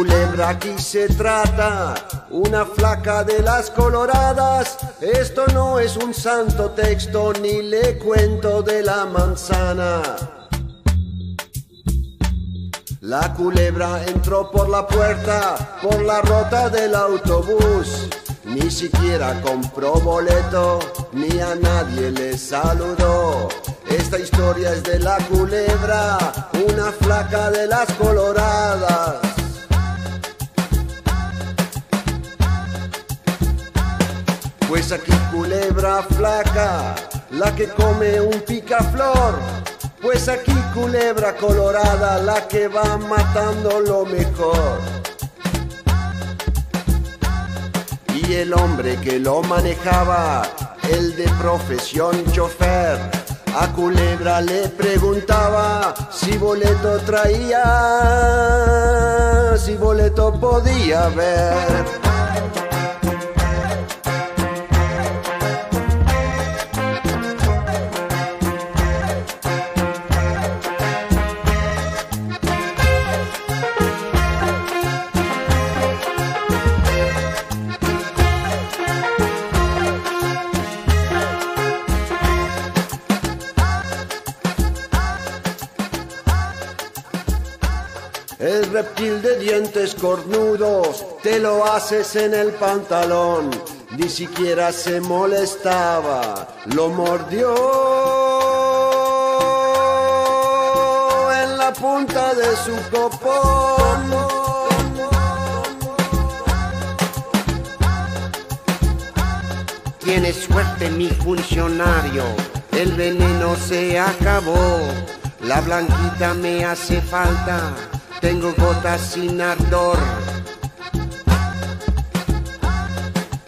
culebra aquí se trata, una flaca de las coloradas. Esto no es un santo texto ni le cuento de la manzana. La culebra entró por la puerta, por la rota del autobús. Ni siquiera compró boleto, ni a nadie le saludó. Esta historia es de la culebra, una flaca de las coloradas. Aquí culebra flaca, la que come un picaflor. Pues aquí culebra colorada, la que va matando lo mejor. Y el hombre que lo manejaba, el de profesión chofer, a culebra le preguntaba si boleto traía, si boleto podía ver. Reptil de dientes cornudos te lo haces en el pantalón. Ni siquiera se molestaba, lo mordió en la punta de su copón. Tiene suerte mi funcionario, el veneno se acabó, la blanquita me hace falta tengo gotas sin ardor.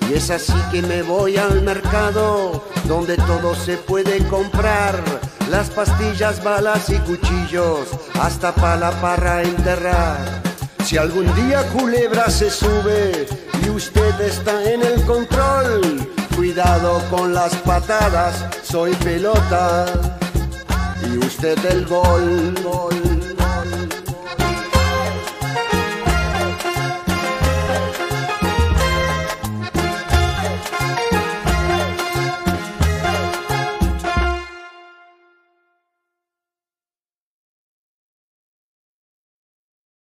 Y es así que me voy al mercado, donde todo se puede comprar. Las pastillas, balas y cuchillos, hasta pala para enterrar. Si algún día culebra se sube y usted está en el control, cuidado con las patadas, soy pelota y usted el gol. gol.